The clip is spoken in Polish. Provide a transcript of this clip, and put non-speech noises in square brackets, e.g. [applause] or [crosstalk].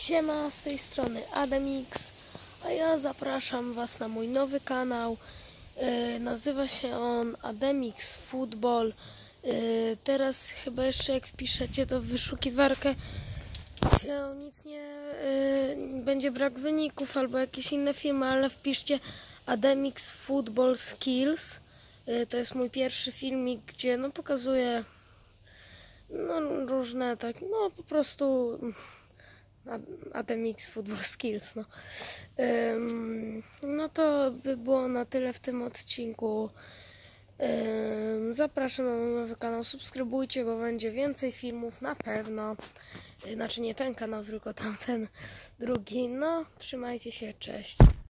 Siema, z tej strony Ademix, a ja zapraszam Was na mój nowy kanał. E, nazywa się on Ademix Football. E, teraz chyba jeszcze jak wpiszecie to w wyszukiwarkę się nic nie e, będzie brak wyników albo jakieś inne filmy, ale wpiszcie Ademix Football Skills. To jest mój pierwszy filmik, gdzie no pokazuję no różne tak, no po prostu Ad- Ademix Football [laughs] Skills, no. Ym, no to by było na tyle w tym odcinku. Ym, zapraszam na mój nowy kanał, subskrybujcie, bo będzie więcej filmów na pewno. Znaczy nie ten kanał, tylko tamten drugi. No, trzymajcie się, cześć.